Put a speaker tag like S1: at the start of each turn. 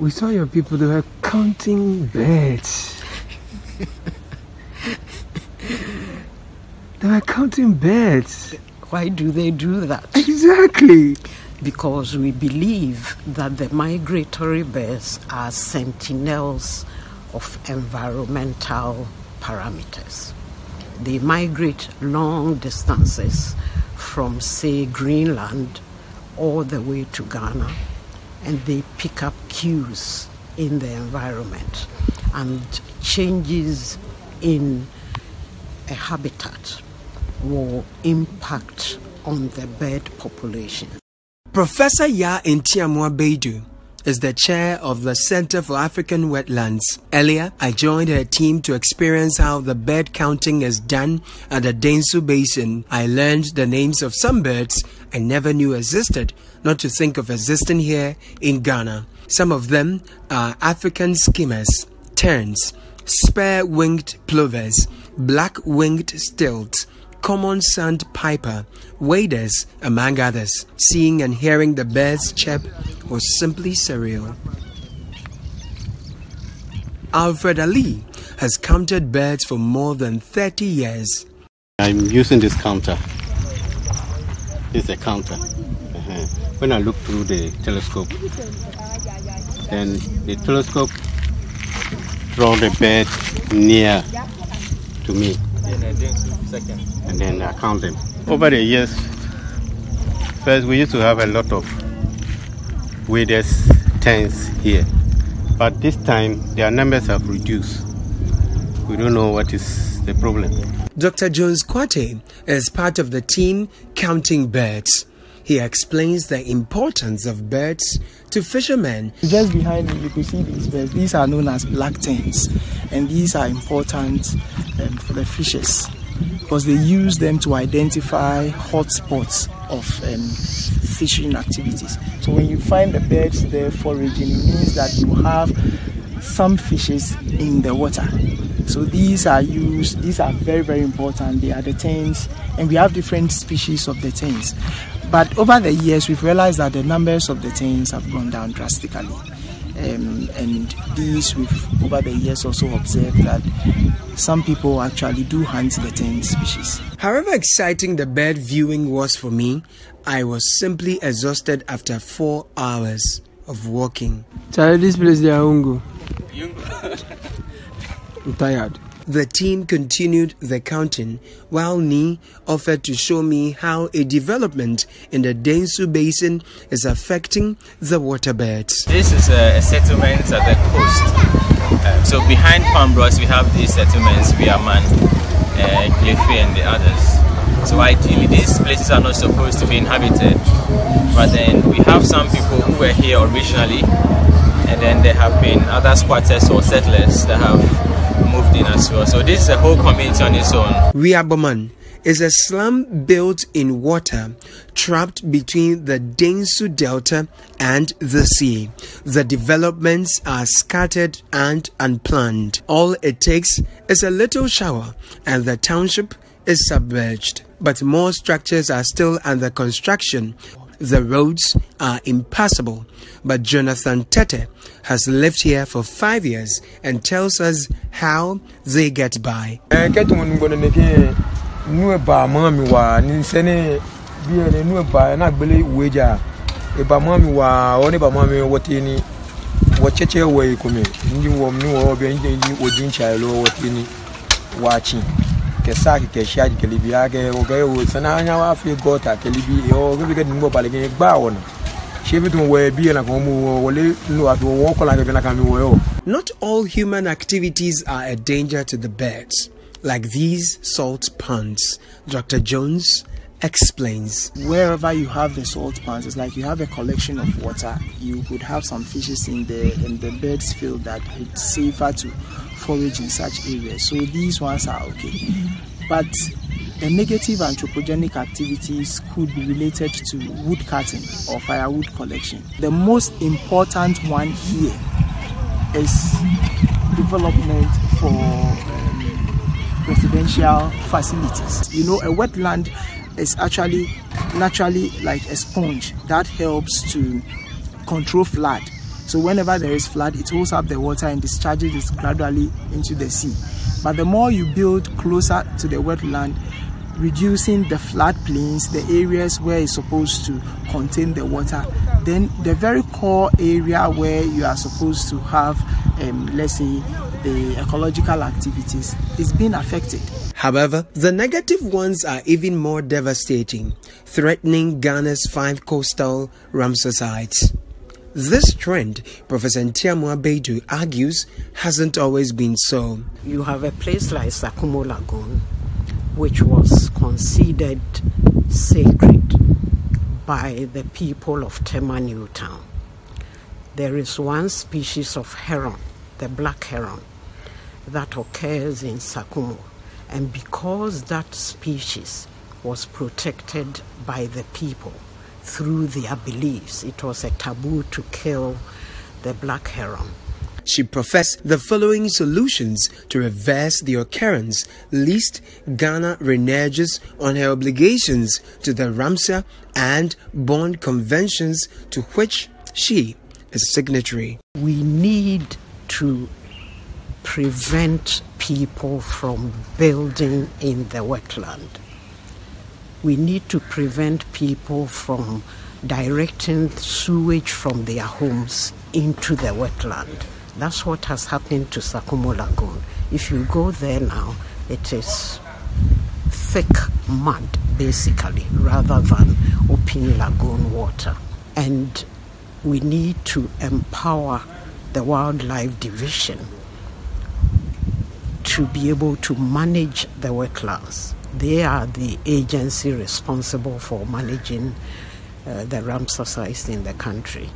S1: We saw your people, they were counting birds. they were counting birds.
S2: Why do they do that?
S1: Exactly.
S2: Because we believe that the migratory birds are sentinels of environmental parameters. They migrate long distances from, say, Greenland all the way to Ghana and they pick up cues in the environment and changes in a habitat will impact on the bird population.
S3: Professor Yaa Ntiamoa Baidu is the chair of the Center for African Wetlands. Earlier, I joined her team to experience how the bird counting is done at the Densu Basin. I learned the names of some birds I never knew existed, not to think of existing here in Ghana. Some of them are African skimmers, terns, spur winged plovers, black winged stilts, common sandpiper, waders, among others. Seeing and hearing the birds chirp was simply surreal. Alfred Ali has counted birds for more than 30 years.
S4: I'm using this counter. Is a counter. Uh-huh. When I look through the telescope, then the telescope draw the bird near to me and then I count them. Over the years, first we used to have a lot of waders, terns here, but this time their numbers have reduced. We don't know what is the problem.
S3: Dr. Jones Quartey is part of the team counting birds. He explains the importance of birds to fishermen.
S5: Just behind me, you can see these birds. These are known as black terns, and these are important um, for the fishes because they use them to identify hotspots of um, fishing activities. So when you find the birds there foraging, it means that you have some fishes in the water. So these are used, these are very, very important. They are the terns, and we have different species of the terns. But over the years, we've realized that the numbers of the terns have gone down drastically. Um, and these, we've over the years also observed that some people actually do hunt the tern species.
S3: However exciting the bird viewing was for me, I was simply exhausted after four hours of walking.
S1: Charlie, this place they are ungo. I'm tired.
S3: The team continued the counting while Ni offered to show me how a development in the Densu Basin is affecting the water birds.
S6: This is a, a settlement at the coast. Um, so behind Pambros we have these settlements, Viaman, uh, Glefe and the others. So ideally these places are not supposed to be inhabited. But then we have some people who were here originally and then there have been other squatters or settlers that have moved in as well. So this is a whole community on its own.
S3: Riaboman is a slum built in water trapped between the Densu Delta and the sea. The developments are scattered and unplanned. All it takes is a little shower and the township is submerged. But more structures are still under construction the roads are impassable. But Jonathan Tete has lived here for five years and tells us how they get by.
S7: eba wotini wacheche wa wo wo wotini wachi ke saki ke shaji ke libya ke o ke o sana anya wa fi gota ke libi o ke bi ke dingo pale ke gba wona
S3: Not all human activities are a danger to the birds, like these salt ponds. Dr. Jones explains.
S5: Wherever you have the salt ponds, it's like you have a collection of water. You could have some fishes in the and the birds feel that it's safer to forage in such areas. So these ones are okay. But the negative anthropogenic activities could be related to wood cutting or firewood collection. The most important one here is development for um, residential facilities. You know, a wetland is actually naturally like a sponge that helps to control flood. So whenever there is flood, it holds up the water and discharges it gradually into the sea. But the more you build closer to the wetland, reducing the floodplains, the areas where it's supposed to contain the water, then the very core area where you are supposed to have, um, let's say, the ecological activities is being affected.
S3: However, the negative ones are even more devastating, threatening Ghana's five coastal Ramsar sites. This trend, Professor Ntiamoa Baidu argues, hasn't always been so.
S2: You have a place like Sakumo Lagoon, which was considered sacred by the people of Tema New Town. There is one species of heron, the black heron, that occurs in Sakumo. And because that species was protected by the people through their beliefs, it was a taboo to kill the black heron.
S3: She professed the following solutions to reverse the occurrence, lest Ghana reneges on her obligations to the Ramsar and Bonn conventions to which she is a signatory.
S2: We need to prevent people from building in the wetland. We need to prevent people from directing sewage from their homes into the wetland. That's what has happened to Sakumo Lagoon. If you go there now, it is thick mud, basically, rather than open lagoon water. And we need to empower the wildlife division to be able to manage the wetlands. They are the agency responsible for managing uh, the Ramsar sites in the country.